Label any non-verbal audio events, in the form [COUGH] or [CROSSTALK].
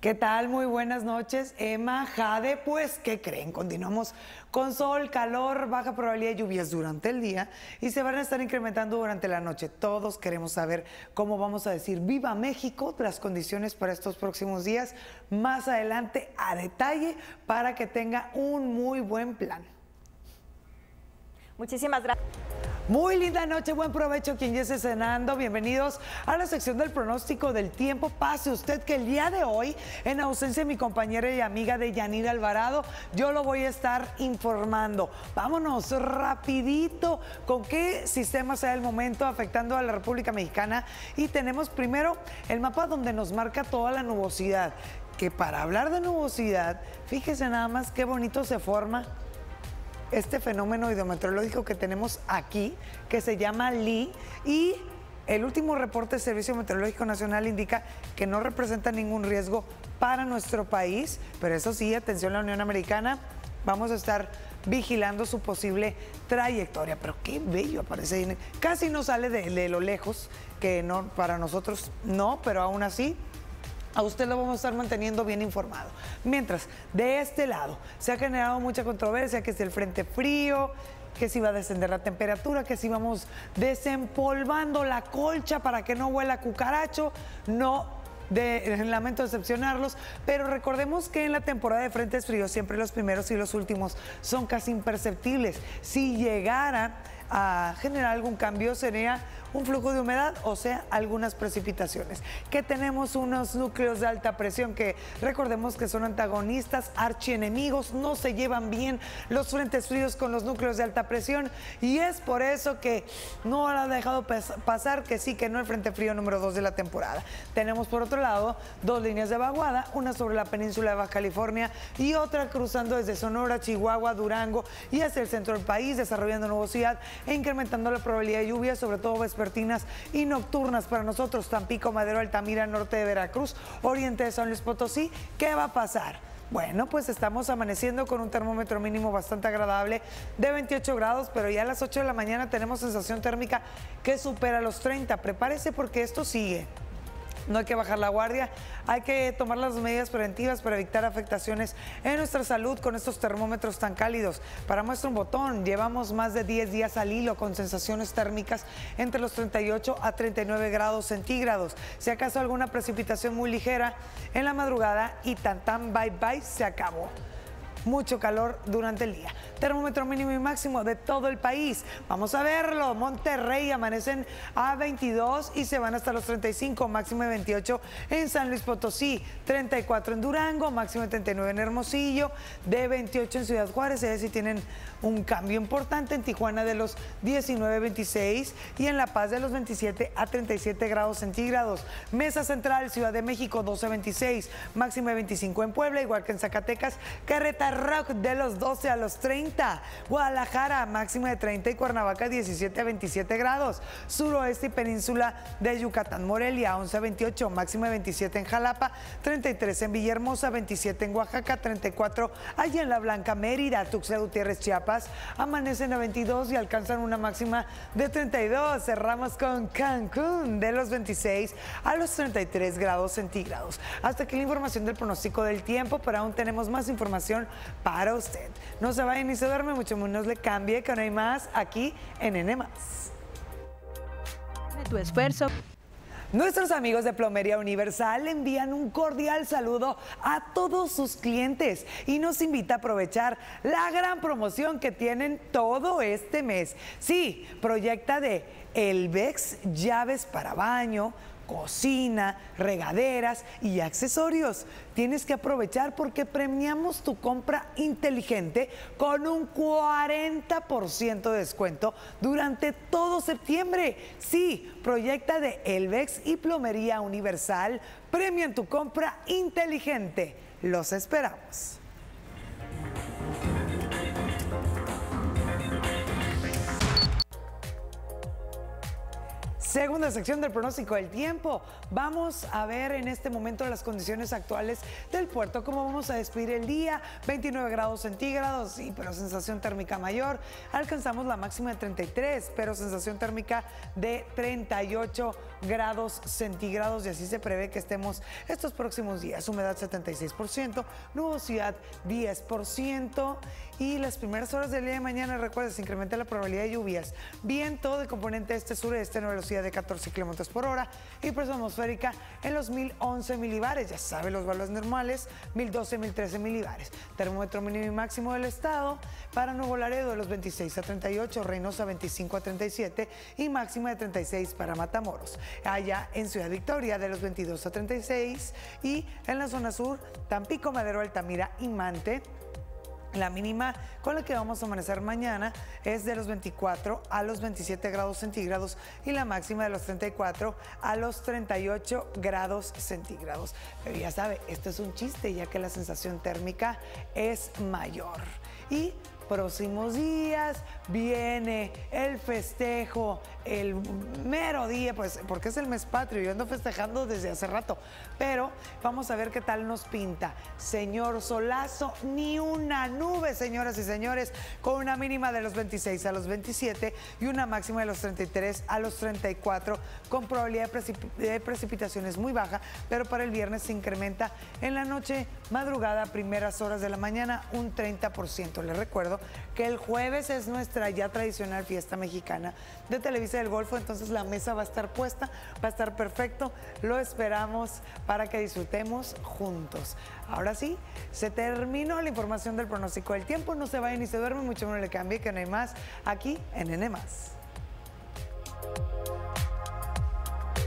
¿Qué tal? Muy buenas noches, Emma, Jade. Pues, ¿qué creen? Continuamos con sol, calor, baja probabilidad de lluvias durante el día y se van a estar incrementando durante la noche. Todos queremos saber cómo vamos a decir Viva México, las condiciones para estos próximos días, más adelante a detalle para que tenga un muy buen plan. Muchísimas gracias. Muy linda noche, buen provecho quien ya esté cenando. Bienvenidos a la sección del pronóstico del tiempo. Pase usted que el día de hoy, en ausencia de mi compañera y amiga de Yanira Alvarado, yo lo voy a estar informando. Vámonos rapidito con qué sistema sea el momento afectando a la República Mexicana. Y tenemos primero el mapa donde nos marca toda la nubosidad. Que para hablar de nubosidad, fíjese nada más qué bonito se forma este fenómeno hidrometeorológico que tenemos aquí, que se llama Lee, y el último reporte del Servicio Meteorológico Nacional indica que no representa ningún riesgo para nuestro país, pero eso sí, atención la Unión Americana, vamos a estar vigilando su posible trayectoria. Pero qué bello aparece, casi no sale de, de lo lejos, que no, para nosotros no, pero aún así a usted lo vamos a estar manteniendo bien informado. Mientras, de este lado, se ha generado mucha controversia, que es el frente frío, que si va a descender la temperatura, que si vamos desempolvando la colcha para que no huela cucaracho. No, de, [LAUGHS] lamento decepcionarlos, pero recordemos que en la temporada de frentes fríos siempre los primeros y los últimos son casi imperceptibles. Si llegara a generar algún cambio sería un flujo de humedad, o sea, algunas precipitaciones. Que tenemos unos núcleos de alta presión que recordemos que son antagonistas, archienemigos, no se llevan bien los frentes fríos con los núcleos de alta presión y es por eso que no ha dejado pasar que sí, que no el frente frío número 2 de la temporada. Tenemos por otro lado dos líneas de vaguada, una sobre la península de Baja California y otra cruzando desde Sonora, Chihuahua, Durango y hacia el centro del país, desarrollando nubosidad e incrementando la probabilidad de lluvia, sobre todo y nocturnas para nosotros, Tampico, Madero, Altamira, norte de Veracruz, oriente de San Luis Potosí. ¿Qué va a pasar? Bueno, pues estamos amaneciendo con un termómetro mínimo bastante agradable de 28 grados, pero ya a las 8 de la mañana tenemos sensación térmica que supera los 30. Prepárese porque esto sigue no hay que bajar la guardia, hay que tomar las medidas preventivas para evitar afectaciones en nuestra salud con estos termómetros tan cálidos. Para muestra un botón, llevamos más de 10 días al hilo con sensaciones térmicas entre los 38 a 39 grados centígrados. Si acaso alguna precipitación muy ligera en la madrugada y tan tan bye bye se acabó mucho calor durante el día. Termómetro mínimo y máximo de todo el país. Vamos a verlo. Monterrey amanecen a 22 y se van hasta los 35, máximo de 28 en San Luis Potosí, 34 en Durango, máximo de 39 en Hermosillo, de 28 en Ciudad Juárez, es decir, tienen un cambio importante en Tijuana de los 19 a 26 y en La Paz de los 27 a 37 grados centígrados. Mesa Central, Ciudad de México, 12 a 26, máximo de 25 en Puebla, igual que en Zacatecas, De los 12 a los 30. Guadalajara, máxima de 30 y Cuernavaca 17 a 27 grados. Suroeste y península de Yucatán, Morelia 11 a 28, máxima de 27 en Jalapa, 33 en Villahermosa, 27 en Oaxaca, 34 allá en La Blanca, Mérida, Tuxtla Gutiérrez, Chiapas, amanecen a 22 y alcanzan una máxima de 32. Cerramos con Cancún de los 26 a los 33 grados centígrados. Hasta aquí la información del pronóstico del tiempo, pero aún tenemos más información para usted. No se vaya ni se duerme, mucho menos le cambie, que no hay más aquí en N+. De tu esfuerzo. Nuestros amigos de Plomería Universal envían un cordial saludo a todos sus clientes y nos invita a aprovechar la gran promoción que tienen todo este mes. Sí, proyecta de Elvex llaves para baño, cocina, regaderas y accesorios. Tienes que aprovechar porque premiamos tu compra inteligente con un 40% de descuento durante todo septiembre. Sí, proyecta de Elvex y Plomería Universal premian tu compra inteligente. Los esperamos. Segunda sección del pronóstico del tiempo. Vamos a ver en este momento las condiciones actuales del puerto, cómo vamos a despedir el día. 29 grados centígrados, sí, pero sensación térmica mayor. Alcanzamos la máxima de 33, pero sensación térmica de 38 grados centígrados y así se prevé que estemos estos próximos días. Humedad 76%, nubosidad 10% y las primeras horas del día de mañana, recuerda, se incrementa la probabilidad de lluvias. Viento de componente este-sureste en velocidad de 14 kilómetros por hora y presión atmosférica en los 1011 milibares. Ya sabe, los valores normales, 1012, 1013 milibares. Termómetro mínimo y máximo del estado para Nuevo Laredo de los 26 a 38, Reynosa 25 a 37 y máxima de 36 para Matamoros. Allá en Ciudad Victoria de los 22 a 36 y en la zona sur, Tampico, Madero, Altamira y Mante la mínima con la que vamos a amanecer mañana es de los 24 a los 27 grados centígrados y la máxima de los 34 a los 38 grados centígrados. Pero ya sabe, esto es un chiste ya que la sensación térmica es mayor. Y próximos días viene el festejo, el mero día, pues porque es el mes patrio, yo ando festejando desde hace rato, pero vamos a ver qué tal nos pinta. Señor Solazo, ni una nube, señoras y señores, con una mínima de los 26 a los 27 y una máxima de los 33 a los 34, con probabilidad de, precipitaciones muy baja, pero para el viernes se incrementa en la noche, madrugada, primeras horas de la mañana, un 30%. Les recuerdo que el jueves es nuestra ya tradicional fiesta mexicana de Televisa del Golfo, entonces la mesa va a estar puesta, va a estar perfecto, lo esperamos para que disfrutemos juntos. Ahora sí, se terminó la información del pronóstico del tiempo, no se vayan ni se duermen, mucho menos le cambie que no hay más aquí en N+.